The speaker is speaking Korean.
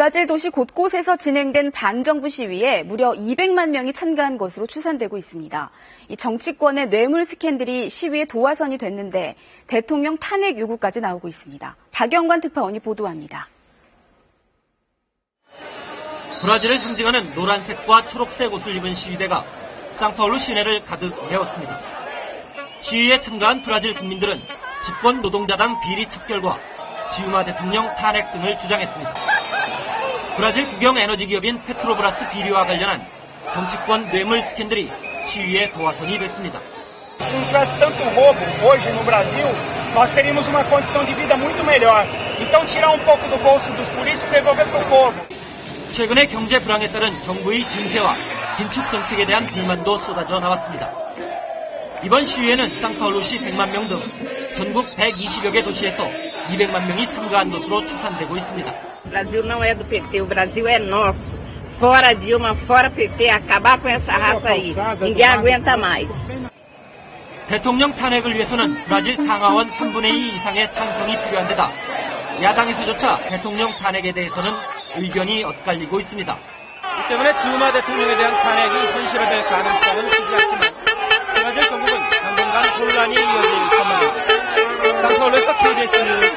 브라질 도시 곳곳에서 진행된 반정부 시위에 무려 200만 명이 참가한 것으로 추산되고 있습니다. 이 정치권의 뇌물 스캔들이 시위의 도화선이 됐는데 대통령 탄핵 요구까지 나오고 있습니다. 박영관 특파원이 보도합니다. 브라질을 상징하는 노란색과 초록색 옷을 입은 시위대가 상파울루 시내를 가득 메웠습니다. 시위에 참가한 브라질 국민들은 집권 노동자당 비리 척결과 지우마 대통령 탄핵 등을 주장했습니다. 브라질 국영 에너지 기업인 페트로브라스 비리와 관련한 정치권 뇌물 스캔들이 시위의 도화선이 됐습니다. Se não tivesse tanto roubo hoje no Brasil, nós teríamos uma condição de vida muito melhor. Então, tirar um pouco do bolso dos políticos e devolver para o povo. 최근의 경제 불황에 따른 정부의 증세와 긴축 정책에 대한 불만도 쏟아져 나왔습니다. 이번 시위에는 상파울루시 100만 명 등 전국 120여 개 도시에서 200만 명이 참가한 것으로 추산되고 있습니다. O Brasil não é do PT, o Brasil é nosso. Fora Dilma, fora PT, acabar com essa raça aí. Ninguém aguenta mais. 대통령 탄핵을 위해서는 브라질 상하원 3분의 2 이상의 찬성이 필요한 데다 야당에서조차 대통령 탄핵에 대해서는 의견이 엇갈리고 있습니다. 이 때문에 지우마 대통령에 대한 탄핵이 현실화될 가능성은 크지 않지만 브라질 정부는 당분간 혼란이 이어질 전망입니다. 상서울에서 KBS 뉴스